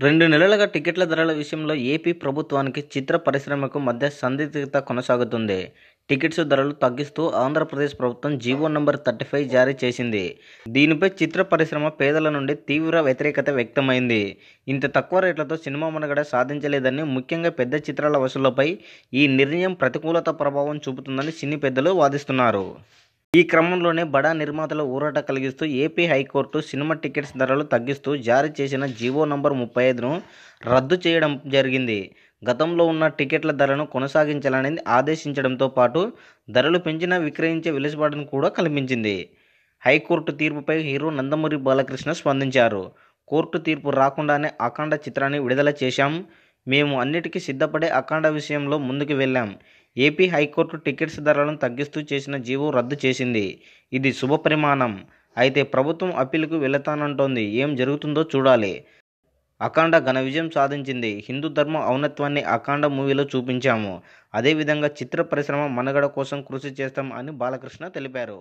రెండు నెలలుగా టికెట్ల ధరల విషయంలో ఏపీ ప్రభుత్వానికి చిత్ర పరిశ్రమకు మధ్య సందిగ్ధత కొనసాగుతుంది. టికెట్స్ ధరలు తగ్గిస్తూ ఆంధ్రప్రదేశ్ ప్రభుత్వం జీవో నంబర్ థర్టీ ఫైవ్ జారీ చేసింది. దీనిపై చిత్ర పరిశ్రమ పేదల నుండి తీవ్ర వ్యతిరేకత వ్యక్తమైంది. ఇంత తక్కువ రేట్లతో సినిమా మనుగడ సాధించలేదని ముఖ్యంగా పెద్ద చిత్రాల వసూళ్ళపై ఈ నిర్ణయం ప్రతికూలత ప్రభావం చూపుతుందని సినీ పెద్దలు వాదిస్తున్నారు. ఈ క్రమంలోనే బడా నిర్మాతల ఊరట కలిగిస్తూ ఏపీ హైకోర్టు సినిమా టికెట్స్ ధరలు తగ్గిస్తూ జారీ చేసిన జీవో నంబర్ ముప్పై ఐదును రద్దు చేయడం జరిగింది. గతంలో ఉన్న టికెట్ల ధరను కొనసాగించాలని ఆదేశించడంతో పాటు ధరలు పెంచినా విక్రయించే వెలుసుబాటును కూడా కల్పించింది. హైకోర్టు తీర్పుపై హీరో నందమూరి బాలకృష్ణ స్పందించారు. కోర్టు తీర్పు రాకుండానే అఖండ చిత్రాన్ని విడుదల చేశాం. మేము అన్నిటికీ సిద్ధపడే అఖండ విషయంలో ముందుకు వెళ్ళాం. ఏపీ హైకోర్టు టికెట్స్ ధరలను తగ్గిస్తూ చేసిన జీవో రద్దు చేసింది. ఇది శుభపరిమాణం అయితే ప్రభుత్వం అప్పీలుకు వెళతానంటోంది ఏం జరుగుతుందో చూడాలి. అఖండ ఘన విజయం సాధించింది. హిందూ ధర్మ ఔన్నత్వాన్ని అఖండ మూవీలో చూపించాము. అదేవిధంగా చిత్ర పరిశ్రమ మనుగడ కోసం కృషి చేస్తాం అని బాలకృష్ణ తెలిపారు.